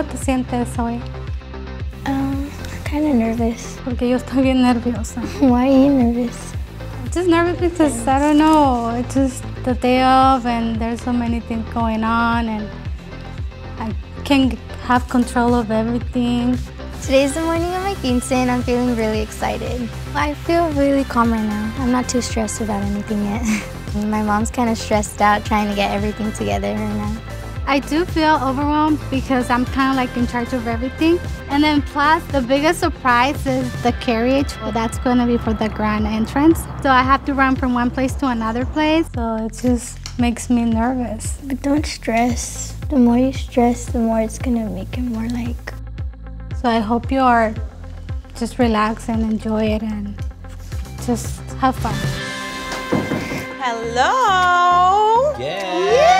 ¿Cómo te sientes hoy? Um, kind of nervous. Porque yo estoy bien nerviosa. Why are you nervous? Just nervous because I don't know. It's just the day of, and there's so many things going on, and I can't have control of everything. Today's the morning of my quince and I'm feeling really excited. I feel really calm right now. I'm not too stressed about anything yet. my mom's kind of stressed out trying to get everything together right now. I do feel overwhelmed because I'm kind of like in charge of everything. And then plus, the biggest surprise is the carriage. Well, that's going to be for the grand entrance. So I have to run from one place to another place. So it just makes me nervous. But don't stress. The more you stress, the more it's going to make it more like so I hope you are just relax and enjoy it and just have fun. Hello. Yeah. Yes.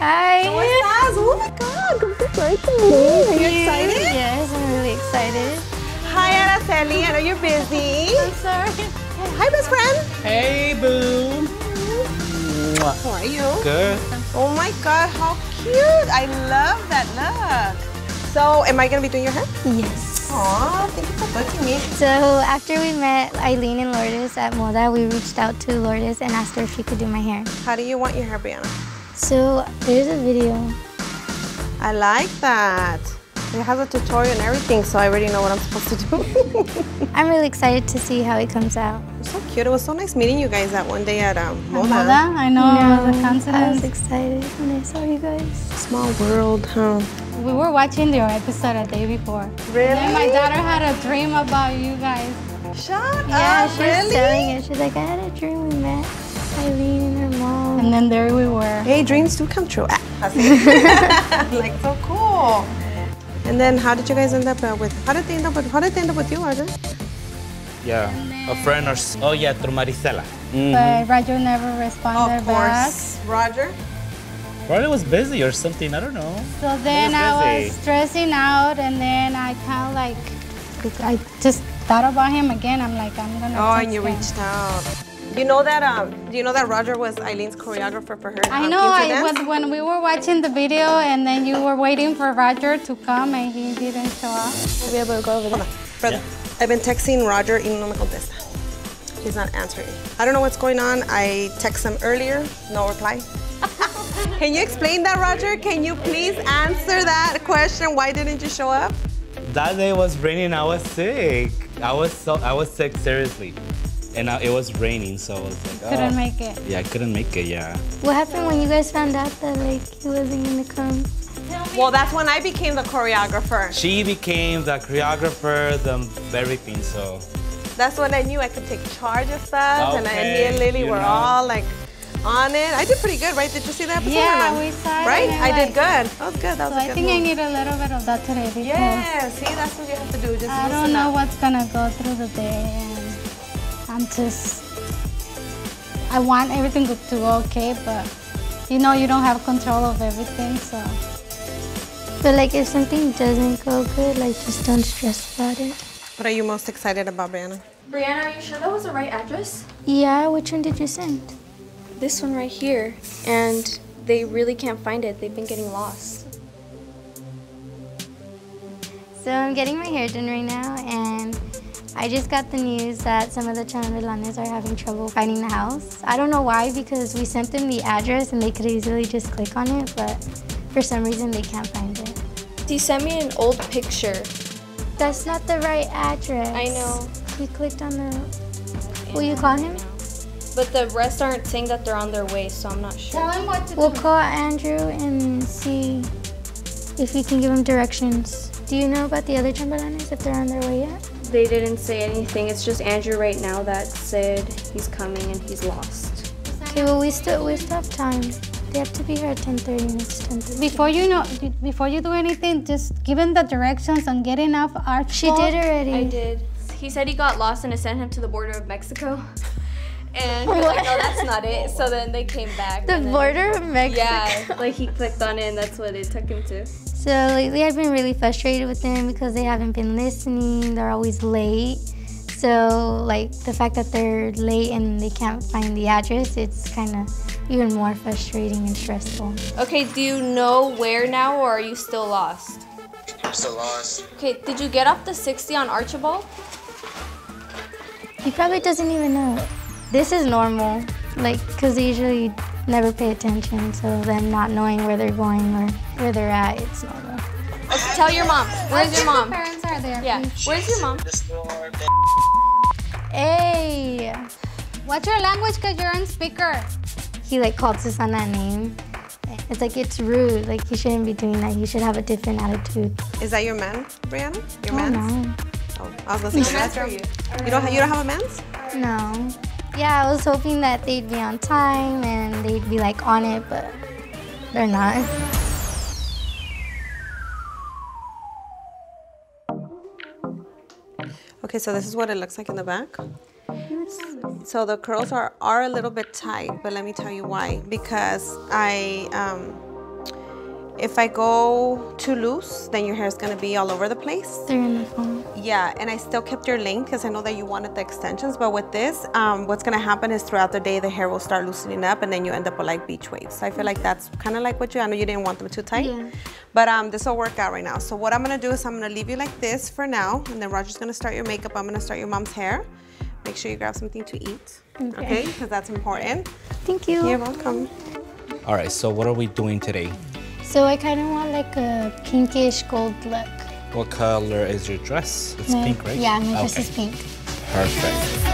Hi. ¿Cómo estás? Oh my God, happy birthday. Are you excited? Yes, I'm really excited. Hi, Araceli. I know you're busy. I'm sorry. Hi, best friend. Hey, boo. How are you? Good. Oh my God, how cute. I love that look. So, am I going to be doing your hair? Yes. Aw, thank you for booking me. So after we met Eileen and Lourdes at Moda, we reached out to Lourdes and asked her if she could do my hair. How do you want your hair, Brianna? So there's a video. I like that. It has a tutorial and everything, so I already know what I'm supposed to do. I'm really excited to see how it comes out. so cute. It was so nice meeting you guys that one day at um, Moda. Moda, I know, No, the I was excited when I saw you guys. Small world, huh? We were watching your episode a day before. Really? And my daughter had a dream about you guys. Shut Yeah, up, she really? was telling it. She's like, I had a dream we met Eileen and her mom. And then there we were. Hey, dreams do come true. Ah, like so cool. And then how did you guys end up uh, with? How did they end up with? How did they end up with you, Arjun? Yeah. A friend or. s- Oh, yeah, through Maricela. Mm. But Roger never responded back. Roger. Probably was busy or something. I don't know. So then I was busy. stressing out, and then I kind of like, I just thought about him again. I'm like, I'm gonna. Oh, text and you him. reached out. You know that um, do you know that Roger was Eileen's choreographer for her? I um, know. Quince I was when we were watching the video, and then you were waiting for Roger to come, and he didn't show up. We'll be able to go over there. Brother, I've been texting Roger y no me contesta. He's not answering. I don't know what's going on. I text him earlier, no reply. Can you explain that, Roger? Can you please answer that question? Why didn't you show up? That day was raining. I was sick. I was so. I was sick seriously, and I, it was raining, so I was like, oh. Couldn't make it. Yeah, I couldn't make it. Yeah. What happened when you guys found out that like he wasn't gonna come? Well, that's when I became the choreographer. She became the choreographer, the everything. So That's when I knew I could take charge of stuff, and, I, and me and Lily you were know. all like on it. I did pretty good, right? Did you see that episode? Yeah, no? we saw it, Right? and I I did good. That was good. That So was a I good I think I need a little bit of that today because Yeah, see, that's what you have to do. Just I don't know up. what's gonna go through the day, and I'm just. I want everything to to go okay, but you know you don't have control of everything, so. But like if something doesn't go good, like just don't stress about it. What are you most excited about, Brianna? Brianna, are you sure that was the right address? Yeah, which one did you send? This one right here. And they really can't find it. They've been getting lost. So I'm getting my hair done right now, and I just got the news that some of the chambelanes are having trouble finding the house. I don't know why, because we sent them the address and they could easily just click on it, but for some reason they can't find it. He sent me an old picture. That's not the right address. I know. He clicked on the. Will you call him? But the rest aren't saying that they're on their way, so I'm not sure. Tell him what to We'll do. call Andrew and see if he can give him directions. Do you know about the other chambelanes if they're on their way yet? They didn't say anything. It's just Andrew right now that said he's coming and he's lost. Okay, well we still we still have time. They have to be here at 10:30 and it's 10:30. Before you know, before you do anything, just give him the directions on getting off our. She did already. I did. He said he got lost and it sent him to the border of Mexico. And he was like, no, that's not it. So then they came back. The and then- border of Mexico. Yeah, like he clicked on it and that's what it took him to. So lately I've been really frustrated with them because they haven't been listening. They're always late. So like the fact that they're late and they can't find the address, it's kind of even more frustrating and stressful. Okay, do you know where now or are you still lost? I'm still lost. Okay, did you get off the 60 on Archibald? He probably doesn't even know. This is normal, like, because they usually never pay attention, so them not knowing where they're going or where they're at, it's normal. Okay, tell your mom. Where's your mom? parents are there. Yeah, where's your mom? Hey! What's your language? Because you're on speaker. He like called Susanna a name. It's like it's rude. Like he shouldn't be doing that. He should have a different attitude. Is that your man, Brianna? Your Oh, man? no. Oh, I was listening to that. You don't, ha- you don't have a man's? No. Yeah, I was hoping that they'd be on time and they'd be like on it, but they're not. Okay, so this is what it looks like in the back. So the curls are, are a little bit tight, but let me tell you why. Because I, um, if I go too loose, then your hair is gonna be all over the place. They're in the phone. Yeah, and I still kept your length because I know that you wanted the extensions. But with this, um, what's gonna happen is throughout the day, the hair will start loosening up, and then you end up with like beach waves. I feel like that's kind of like what you. I know you didn't want them too tight, Yeah. but um, this will work out right now. So what I'm gonna do is I'm gonna leave you like this for now, and then Roger's gonna start your makeup. I'm gonna start your mom's hair. Make sure you grab something to eat, okay? Because that's important. Thank you. You're welcome. All right, so what are we doing today? So I kind of want like a pinkish gold look. What color is your dress? It's My- pink, right? Yeah, my dress Okay, is pink. Perfect.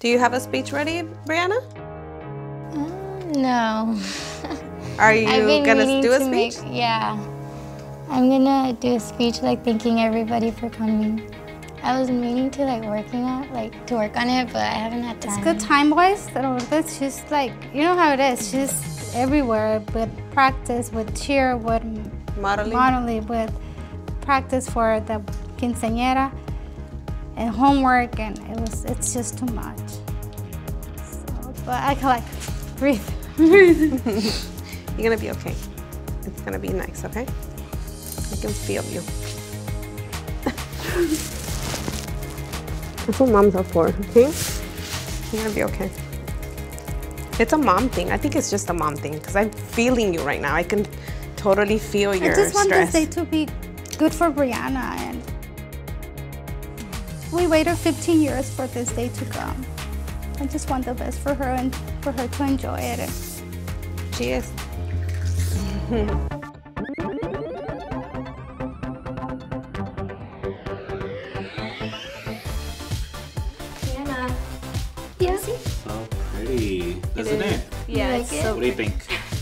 Do you have a speech ready, Brianna? No. Are you gonna do a to speech? Make, yeah. I'm gonna do a speech like thanking everybody for coming. I was meaning to like working on like to work on it, but I haven't had time. It's good time wise. It's just like, you know how it is. She's everywhere with practice, with cheer, with Modeling. modeling, with practice for the quinceañera and homework, and it was, it's just too much. So, but I can like breathe. You're gonna be okay. It's gonna be nice, okay? I can feel you. That's what moms are for, okay? You're gonna be okay. It's a mom thing. I think it's just a mom thing because I'm feeling you right now. I can totally feel your I just want stress. this day to be good for Brianna, and we waited 15 years for this day to come. I just want the best for her and for her to enjoy it. Cheers. is. Hannah. yeah. So pretty, isn't it? Yeah, like it's it? so What do you think?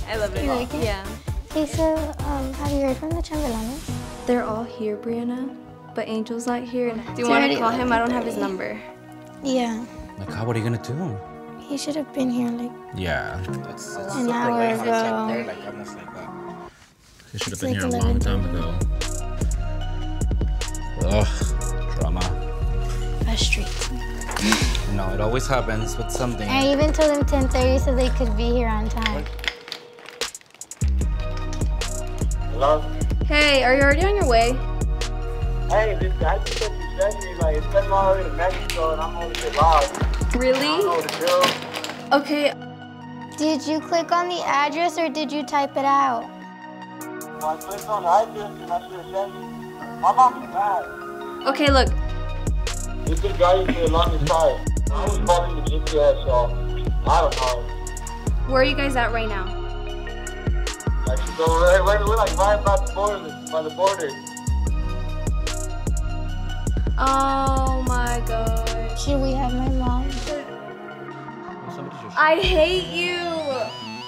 I love it. You like it? Yeah. Okay, so um, have you heard from the chambelanes? They're all here, Brianna, but Angel's not here. Do you want to call him? I don't have his number. Yeah. Like, how, what are you gonna do? He should have been here like Yeah. It's, it's An hour late. Ago. there, like almost like that. He should have been like here a long 11. time ago. Ugh, drama. frustrating. No, it always happens with something. I even told them 10:30 so they could be here on time. Hello? Hey, are you already on your way? Hey, this guy just said you sent me, like, it's sent me all way to Mexico, and I'm over here lost. Really? know what to do. Okay. Did you click on the address or did you type it out? I clicked on the address, and I should have sent. My mom is mad. Okay, look. This been driving for the longest time. I was following the GPS, so I don't know. Where are you guys at right now? Like, so we're, we're, we're like right by the border, by the border. Oh my god. Should we have my mom? I hate you.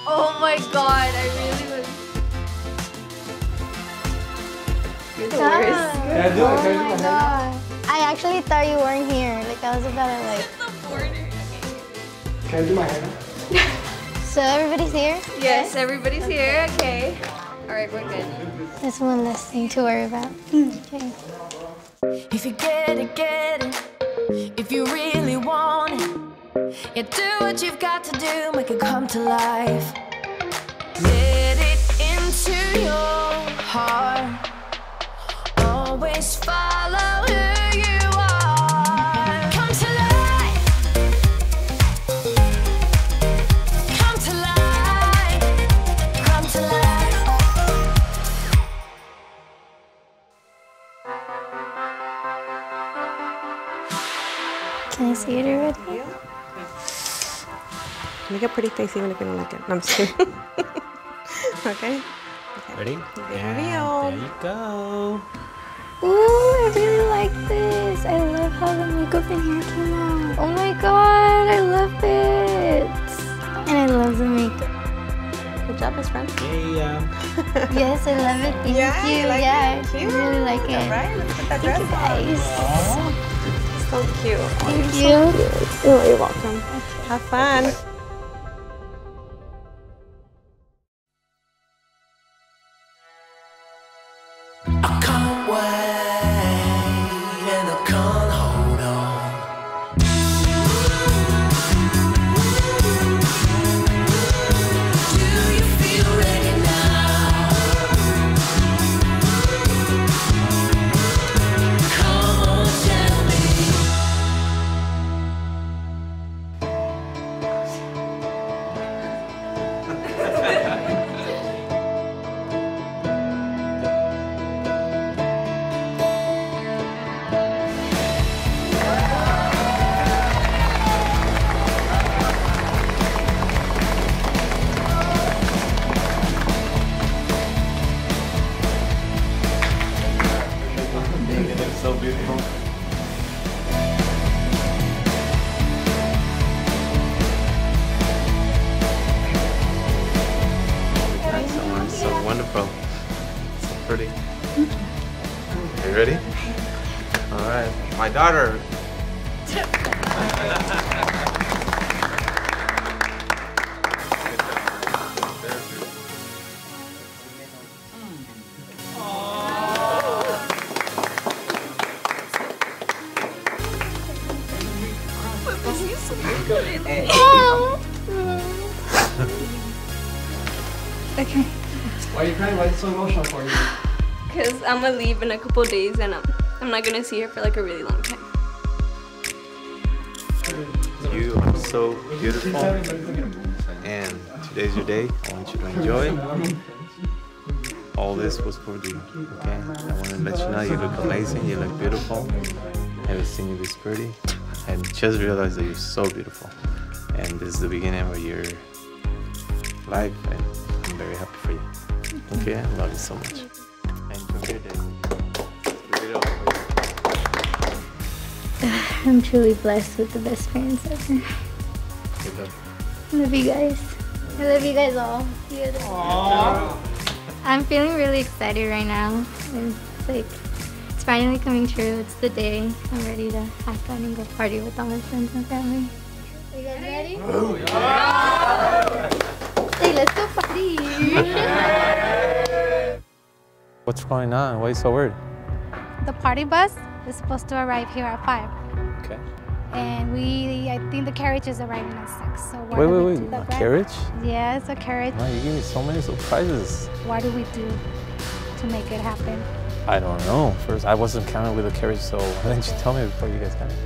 Oh my god, I really was. You're the worst. Oh my god. I actually thought you weren't here. Like I was about to like. Can I do my hair? So everybody's here? Yes, everybody's here. Okay. All right, we're good. That's one less thing to worry about. Okay. If you get it, get it. If you really want it, You do what you've got to do, make it come to life. Make a pretty face even if you don't like it. No, I'm just kidding. okay. Ready? There we go. There you go. Ooh, I really like this. I love how the makeup in here came out. Oh my god, I love it. And I love the makeup. Good job, best friend. Yeah. Yes, I love it. Thank Yeah, you you. like yeah, it? I really like it. All right, let's put that Thank you dress on. guys. So cute. Thank you. Oh, you're welcome. Have fun. Daughter. Okay. Why are you crying? Why is it so emotional for you? Because I'm gonna leave in a couple days and I'm, I'm not gonna see her for like a really long so beautiful. And today's your day. I want you to enjoy. All this was for you. Okay? I want to let you know you look amazing. You look beautiful. I haven't seen you this pretty. And just realize that you're so beautiful. And this is the beginning of your life. And I'm very happy for you. Okay? I love you so much. I'm truly blessed with the best parents ever. Good job. I love you guys. I love you guys all. You guys are- I'm feeling really excited right now. It's like it's finally coming true. It's the day. I'm ready to have fun and go party with all my friends and family. Are you guys ready? Oh, hey, let's go party. What's going on? Why are you so worried? The party bus is supposed to arrive here at 5. Okay. And we, I think the carriage is arriving at 6. So Wait, wait, do? wait. The A bread- carriage? Yeah, it's a carriage. Man, you give me so many surprises. What do we do to make it happen? I don't know. First, I wasn't counting with the carriage, so why didn't you tell me before you guys got it?